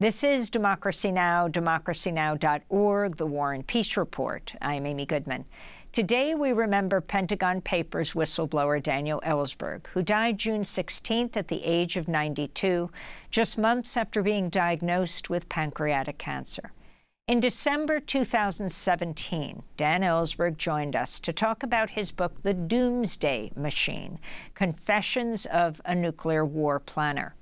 This is Democracy Now!, democracynow.org, The War and Peace Report. I'm Amy Goodman. Today, we remember Pentagon Papers whistleblower Daniel Ellsberg, who died June 16th at the age of 92, just months after being diagnosed with pancreatic cancer. In December 2017, Dan Ellsberg joined us to talk about his book, The Doomsday Machine Confessions of a Nuclear War Planner.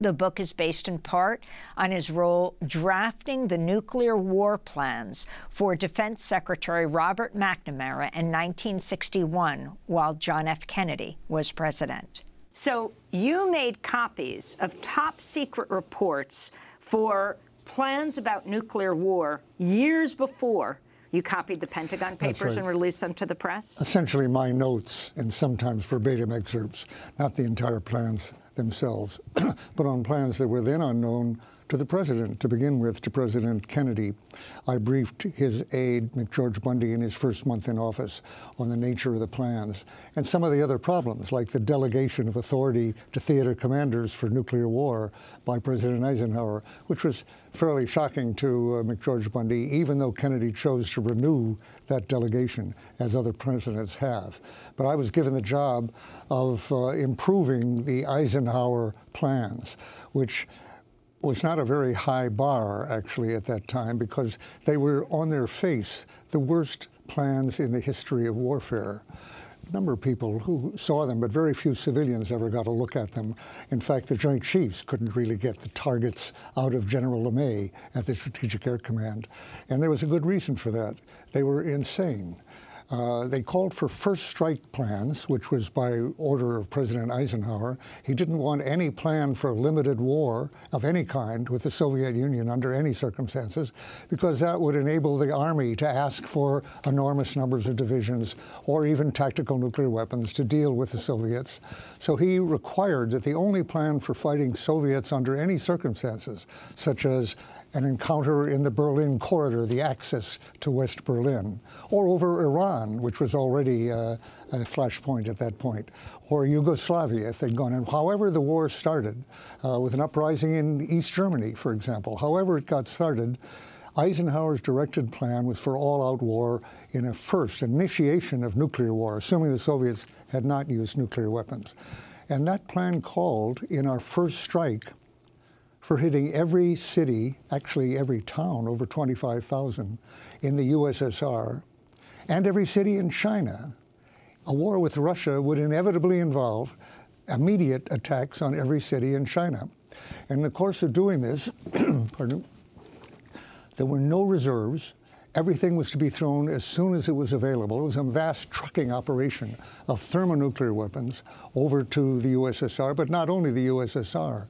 The book is based in part on his role drafting the nuclear war plans for Defense Secretary Robert McNamara in 1961 while John F. Kennedy was president. So you made copies of top secret reports for plans about nuclear war years before you copied the Pentagon Papers right. and released them to the press? Essentially my notes and sometimes verbatim excerpts, not the entire plans themselves, but on plans that were then unknown to the president, to begin with, to President Kennedy. I briefed his aide, McGeorge Bundy, in his first month in office on the nature of the plans and some of the other problems, like the delegation of authority to theater commanders for nuclear war by President Eisenhower, which was fairly shocking to uh, McGeorge Bundy, even though Kennedy chose to renew that delegation, as other presidents have. But I was given the job of uh, improving the Eisenhower plans, which was not a very high bar, actually, at that time, because they were on their face the worst plans in the history of warfare. A number of people who saw them, but very few civilians ever got a look at them. In fact, the Joint Chiefs couldn't really get the targets out of General LeMay at the Strategic Air Command. And there was a good reason for that. They were insane. Uh, they called for first strike plans, which was by order of President Eisenhower. He didn't want any plan for limited war of any kind with the Soviet Union under any circumstances, because that would enable the Army to ask for enormous numbers of divisions or even tactical nuclear weapons to deal with the Soviets. So he required that the only plan for fighting Soviets under any circumstances, such as an encounter in the Berlin corridor, the access to West Berlin, or over Iran, which was already uh, a flashpoint at that point, or Yugoslavia if they'd gone in. However, the war started, uh, with an uprising in East Germany, for example, however it got started, Eisenhower's directed plan was for all-out war in a first initiation of nuclear war, assuming the Soviets had not used nuclear weapons. And that plan called, in our first strike, for hitting every city, actually every town, over 25,000 in the USSR, and every city in China. A war with Russia would inevitably involve immediate attacks on every city in China. In the course of doing this, pardon, there were no reserves. Everything was to be thrown as soon as it was available. It was a vast trucking operation of thermonuclear weapons over to the USSR, but not only the USSR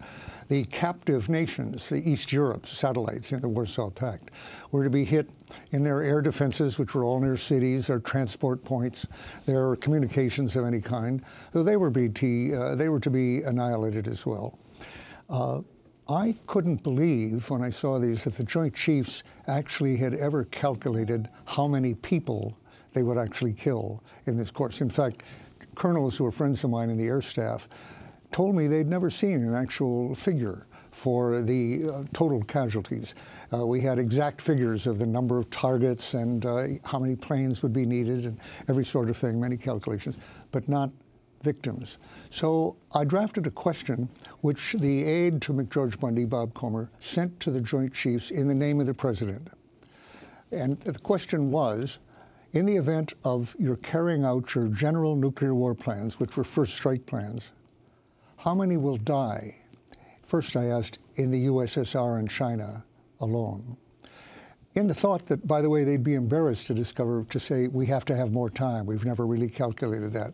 the captive nations, the East Europe satellites in the Warsaw Pact, were to be hit in their air defenses, which were all near cities, their transport points, their communications of any kind. So they were, BT, uh, they were to be annihilated as well. Uh, I couldn't believe when I saw these that the Joint Chiefs actually had ever calculated how many people they would actually kill in this course. In fact, colonels who were friends of mine in the air staff told me they'd never seen an actual figure for the uh, total casualties. Uh, we had exact figures of the number of targets and uh, how many planes would be needed and every sort of thing, many calculations, but not victims. So I drafted a question which the aide to McGeorge Bundy, Bob Komer, sent to the Joint Chiefs in the name of the President. And the question was, in the event of your carrying out your general nuclear war plans, which were first strike plans, how many will die? First, I asked, in the USSR and China alone. In the thought that, by the way, they'd be embarrassed to discover, to say, we have to have more time. We've never really calculated that.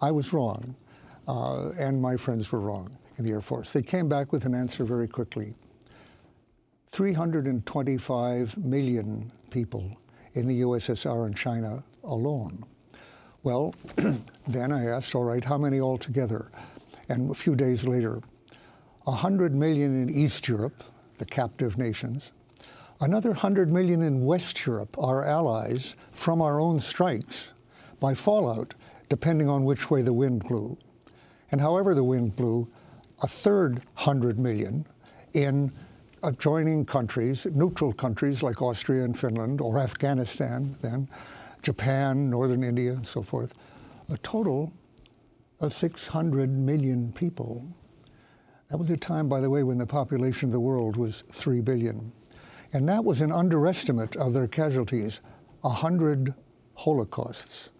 I was wrong, uh, and my friends were wrong in the Air Force. They came back with an answer very quickly. 325 million people in the USSR and China alone. Well, then I asked, all right, how many altogether? And a few days later, 100 million in East Europe, the captive nations, another 100 million in West Europe, our allies, from our own strikes by fallout, depending on which way the wind blew. And however the wind blew, a third 100 million in adjoining countries, neutral countries like Austria and Finland, or Afghanistan then, Japan, northern India, and so forth, a total of 600 million people. That was a time, by the way, when the population of the world was 3 billion. And that was an underestimate of their casualties, 100 holocausts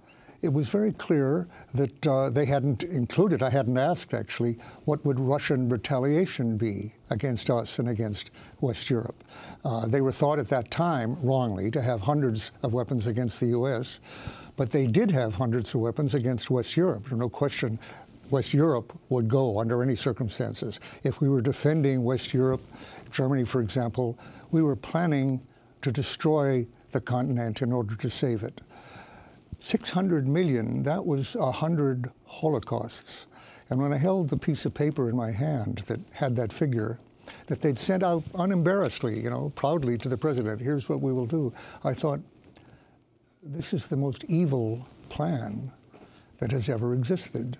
it was very clear that uh, they hadn't included, I hadn't asked actually, what would Russian retaliation be against us and against West Europe. Uh, they were thought at that time, wrongly, to have hundreds of weapons against the U.S., but they did have hundreds of weapons against West Europe. There's no question West Europe would go under any circumstances. If we were defending West Europe, Germany, for example, we were planning to destroy the continent in order to save it. 600 million, that was 100 holocausts. And when I held the piece of paper in my hand that had that figure, that they'd sent out unembarrassedly, you know, proudly to the president, here's what we will do, I thought, this is the most evil plan that has ever existed.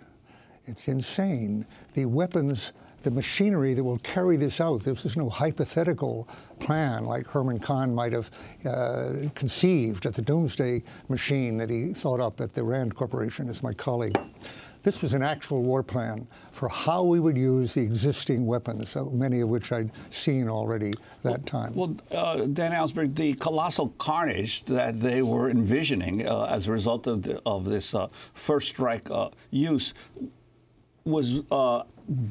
It's insane. The weapons the machinery that will carry this out. This is no hypothetical plan like Herman Kahn might have uh, conceived at the Doomsday Machine that he thought up at the Rand Corporation as my colleague. This was an actual war plan for how we would use the existing weapons, many of which I'd seen already that time. Well, uh, Dan Ellsberg, the colossal carnage that they were envisioning uh, as a result of, the, of this uh, first strike uh, use was uh,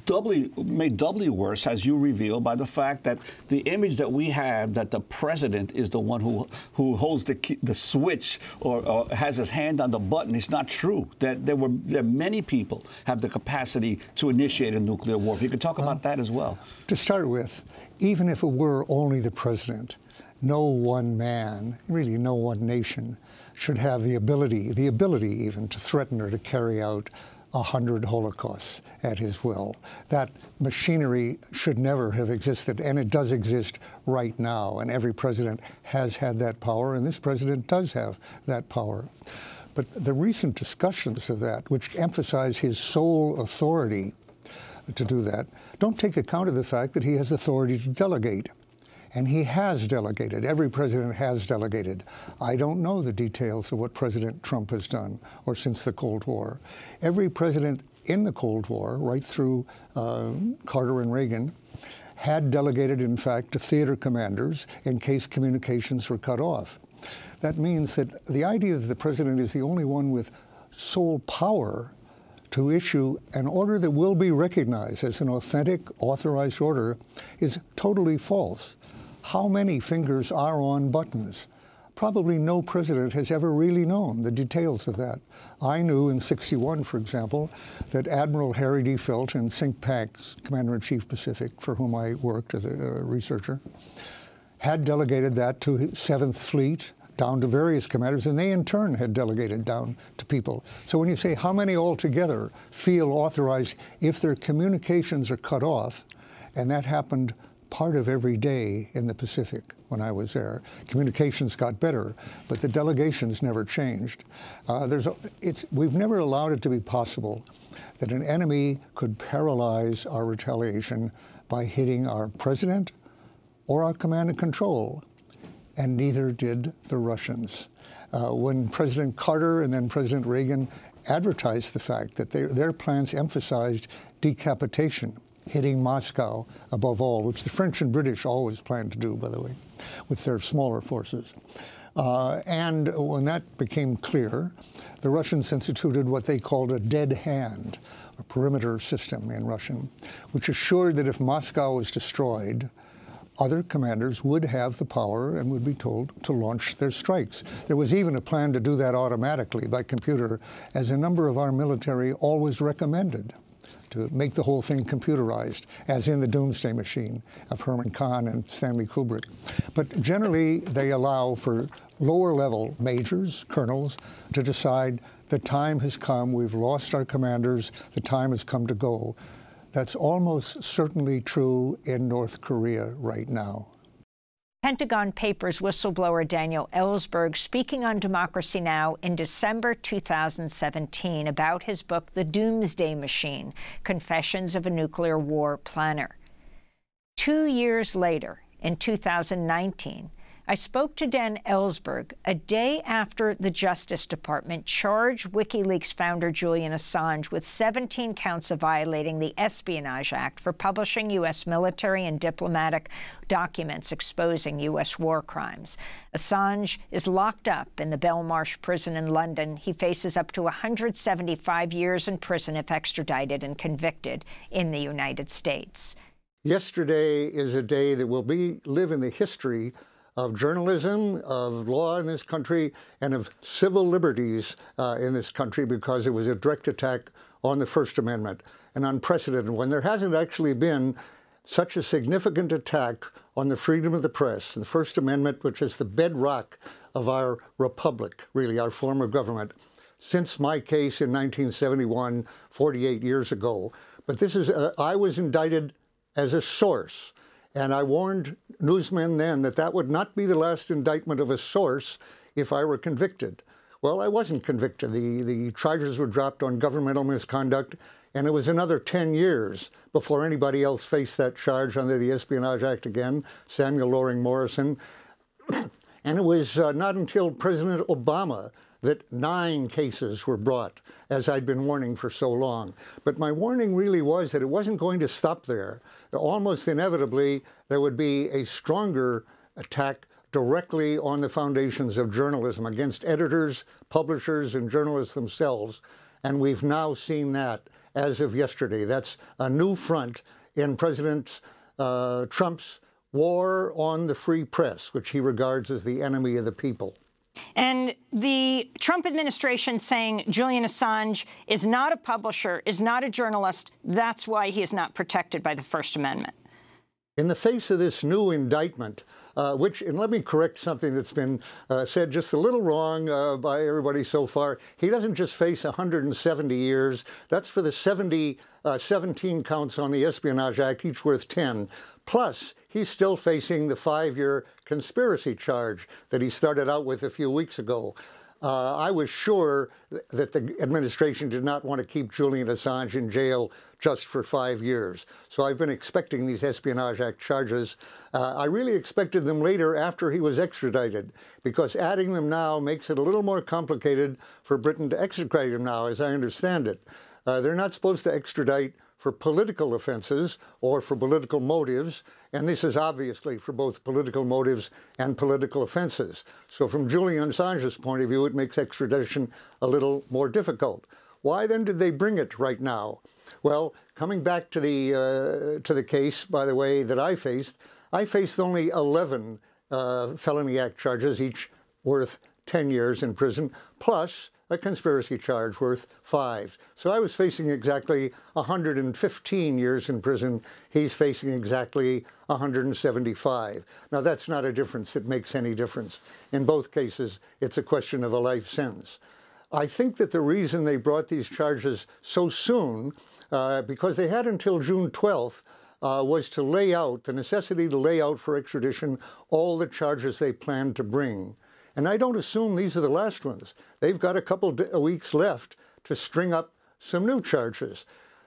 doubly made doubly worse, as you reveal, by the fact that the image that we have that the president is the one who who holds the key, the switch or, or, has his hand on the button is not true. That there were that many people have the capacity to initiate a nuclear war. If you could talk about that as well. To start with, even if it were only the president, no one man, really no one nation, should have the ability, the ability even to threaten or to carry out a hundred holocausts at his will. That machinery should never have existed, and it does exist right now. And every president has had that power, and this president does have that power. But the recent discussions of that, which emphasize his sole authority to do that, don't take account of the fact that he has authority to delegate. And he has delegated. Every president has delegated. I don't know the details of what President Trump has done or since the Cold War. Every president in the Cold War, right through uh, Carter and Reagan, had delegated, in fact, to theater commanders in case communications were cut off. That means that the idea that the president is the only one with sole power to issue an order that will be recognized as an authentic, authorized order is totally false how many fingers are on buttons. Probably no president has ever really known the details of that. I knew in 61, for example, that Admiral Harry D. Felt in CINCPAC's Commander-in-Chief Pacific, for whom I worked as a, a researcher, had delegated that to 7th Fleet, down to various commanders, and they in turn had delegated down to people. So when you say how many altogether feel authorized if their communications are cut off, and that happened part of every day in the Pacific when I was there. Communications got better, but the delegations never changed. Uh, there's a, it's, we've never allowed it to be possible that an enemy could paralyze our retaliation by hitting our president or our command and control, and neither did the Russians. Uh, when President Carter and then President Reagan advertised the fact that they, their plans emphasized decapitation, hitting Moscow above all, which the French and British always planned to do, by the way, with their smaller forces. Uh, and when that became clear, the Russians instituted what they called a dead hand, a perimeter system in Russian, which assured that if Moscow was destroyed, other commanders would have the power and would be told to launch their strikes. There was even a plan to do that automatically by computer, as a number of our military always recommended to make the whole thing computerized, as in the Doomsday Machine of Herman Kahn and Stanley Kubrick. But generally, they allow for lower level majors, colonels, to decide the time has come, we've lost our commanders, the time has come to go. That's almost certainly true in North Korea right now. Pentagon Papers whistleblower Daniel Ellsberg speaking on Democracy Now! in December 2017 about his book, The Doomsday Machine Confessions of a Nuclear War Planner. Two years later, in 2019, I spoke to Dan Ellsberg a day after the Justice Department charged WikiLeaks founder Julian Assange with 17 counts of violating the Espionage Act for publishing U.S. military and diplomatic documents exposing U.S. war crimes. Assange is locked up in the Belmarsh prison in London. He faces up to 175 years in prison if extradited and convicted in the United States. Yesterday is a day that will be live in the history of journalism, of law in this country, and of civil liberties uh, in this country because it was a direct attack on the First Amendment, an unprecedented one. There hasn't actually been such a significant attack on the freedom of the press, the First Amendment, which is the bedrock of our republic, really, our form of government, since my case in 1971, 48 years ago. But this is, uh, I was indicted as a source. And I warned newsmen then that that would not be the last indictment of a source if I were convicted. Well, I wasn't convicted. The, the charges were dropped on governmental misconduct, and it was another 10 years before anybody else faced that charge under the Espionage Act again, Samuel Loring Morison. And it was uh, not until President Obama that nine cases were brought, as I'd been warning for so long. But my warning really was that it wasn't going to stop there. Almost inevitably, there would be a stronger attack directly on the foundations of journalism against editors, publishers, and journalists themselves. And we've now seen that as of yesterday. That's a new front in President uh, Trump's war on the free press, which he regards as the enemy of the people. And the Trump administration saying Julian Assange is not a publisher, is not a journalist. That's why he is not protected by the First Amendment. In the face of this new indictment, uh, which, and let me correct something that's been uh, said just a little wrong uh, by everybody so far. He doesn't just face 170 years. That's for the 70, uh, 17 counts on the Espionage Act, each worth 10. Plus, he's still facing the five-year conspiracy charge that he started out with a few weeks ago. Uh, I was sure that the administration did not want to keep Julian Assange in jail just for five years. So I've been expecting these Espionage Act charges. Uh, I really expected them later after he was extradited, because adding them now makes it a little more complicated for Britain to extradite him now, as I understand it. Uh, they're not supposed to extradite for political offenses or for political motives, and this is obviously for both political motives and political offenses. So from Julian Assange's point of view, it makes extradition a little more difficult. Why then did they bring it right now? Well, coming back to the uh, to the case, by the way, that I faced, I faced only 11 uh, felony act charges, each worth 10 years in prison, plus a conspiracy charge worth five. So I was facing exactly 115 years in prison. He's facing exactly 175. Now, that's not a difference that makes any difference. In both cases, it's a question of a life sentence. I think that the reason they brought these charges so soon, uh, because they had until June 12th, uh, was to lay out, the necessity to lay out for extradition all the charges they planned to bring. And I don't assume these are the last ones. They've got a couple weeks left to string up some new charges.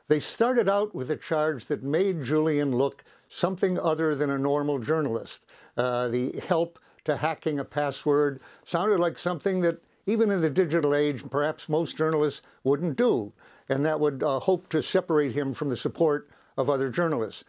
They started out with a charge that made Julian look something other than a normal journalist. Uh, the help to hacking a password sounded like something that even in the digital age, perhaps most journalists wouldn't do, and that would uh, hope to separate him from the support of other journalists.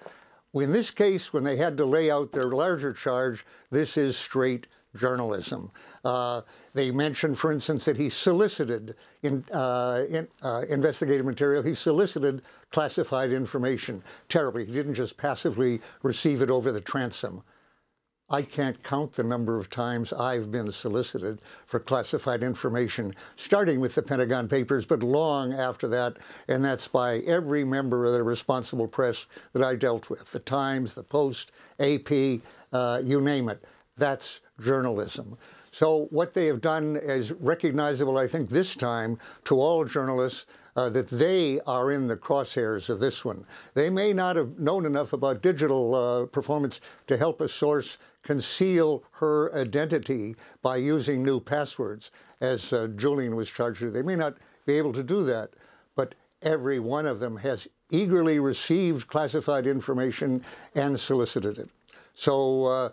In this case, when they had to lay out their larger charge, this is straight journalism. Uh, they mentioned, for instance, that he solicited in, uh, in, uh, investigative material. He solicited classified information terribly. He didn't just passively receive it over the transom. I can't count the number of times I've been solicited for classified information, starting with the Pentagon Papers, but long after that, and that's by every member of the responsible press that I dealt with, the Times, the Post, AP, uh, you name it. That's journalism. So what they have done is recognizable, I think, this time to all journalists uh, that they are in the crosshairs of this one. They may not have known enough about digital uh, performance to help a source conceal her identity by using new passwords, as uh, Julian was charged with. They may not be able to do that, but every one of them has eagerly received classified information and solicited it. So uh,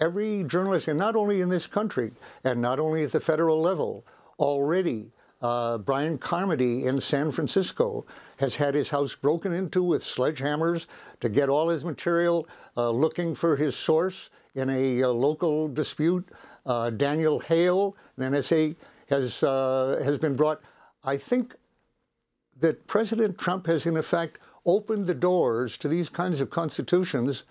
every journalist, and not only in this country, and not only at the federal level, already uh, Bryan Carmody in San Francisco has had his house broken into with sledgehammers to get all his material, uh, looking for his source in a uh, local dispute. Uh, Daniel Hale, an NSA, has uh, has been brought. I think that President Trump has, in effect, opened the doors to these kinds of constitutions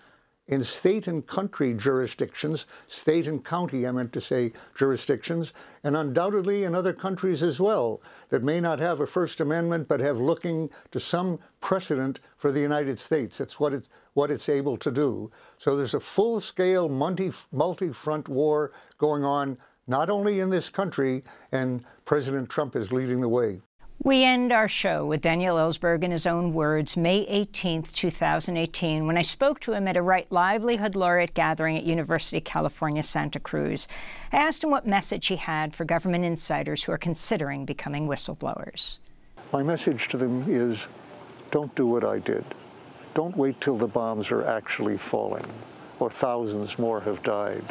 in state and country jurisdictions, state and county, I meant to say, jurisdictions, and undoubtedly in other countries as well that may not have a First Amendment but have looking to some precedent for the United States. It's what it's, what it's able to do. So there's a full-scale multi, multi-front war going on not only in this country, and President Trump is leading the way. We end our show with Daniel Ellsberg in his own words, May 18, 2018, when I spoke to him at a Right Livelihood Laureate gathering at University of California, Santa Cruz. I asked him what message he had for government insiders who are considering becoming whistleblowers. My message to them is don't do what I did. Don't wait till the bombs are actually falling or thousands more have died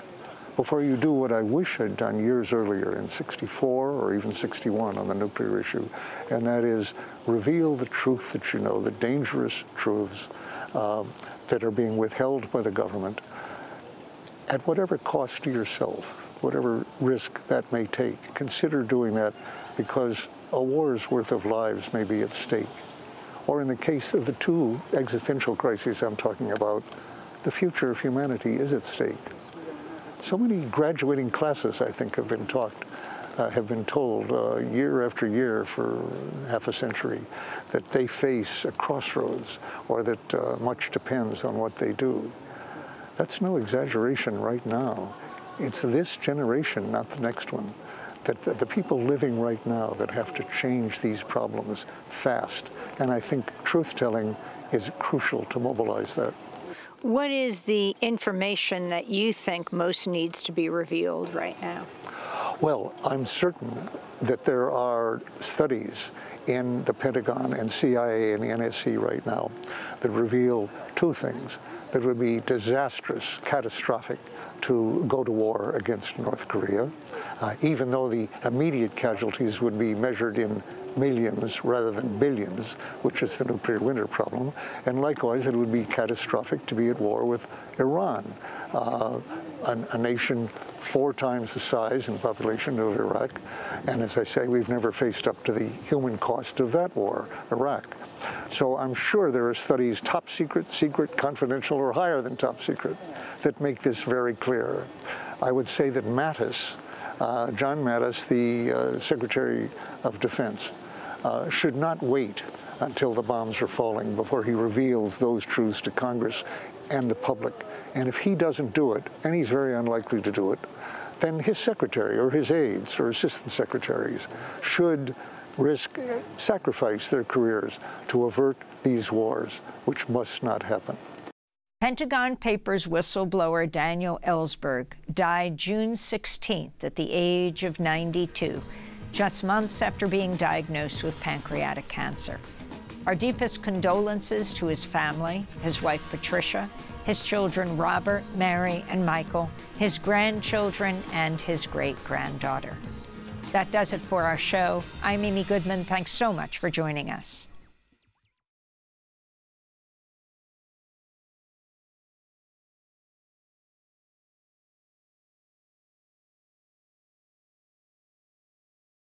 before you do what I wish I'd done years earlier in 64 or even 61 on the nuclear issue, and that is reveal the truth that you know, the dangerous truths um, that are being withheld by the government at whatever cost to yourself, whatever risk that may take. Consider doing that because a war's worth of lives may be at stake. Or in the case of the two existential crises I'm talking about, the future of humanity is at stake. So many graduating classes, I think, have been taught, uh, have been told uh, year after year for half a century that they face a crossroads or that uh, much depends on what they do. That's no exaggeration right now. It's this generation, not the next one, that the people living right now that have to change these problems fast. And I think truth-telling is crucial to mobilize that. What is the information that you think most needs to be revealed right now? Well, I'm certain that there are studies in the Pentagon and CIA and the NSC right now that reveal two things that would be disastrous, catastrophic to go to war against North Korea, uh, even though the immediate casualties would be measured in millions rather than billions, which is the nuclear winter problem. And likewise, it would be catastrophic to be at war with Iran, uh, a, a, nation four times the size and population of Iraq. And as I say, we've never faced up to the human cost of that war, Iraq. So I'm sure there are studies, top secret, secret, confidential, or higher than top secret, that make this very clear. I would say that Mattis, uh, John Mattis, the uh, Secretary of Defense, uh, should not wait until the bombs are falling before he reveals those truths to Congress and the public. And if he doesn't do it, and he's very unlikely to do it, then his secretary or his aides or assistant secretaries should risk sacrifice their careers to avert these wars, which must not happen. Pentagon Papers whistleblower Daniel Ellsberg died June 16th at the age of 92 just months after being diagnosed with pancreatic cancer. Our deepest condolences to his family, his wife Patricia, his children Robert, Mary, and Michael, his grandchildren, and his great-granddaughter. That does it for our show. I'm Amy Goodman. Thanks so much for joining us.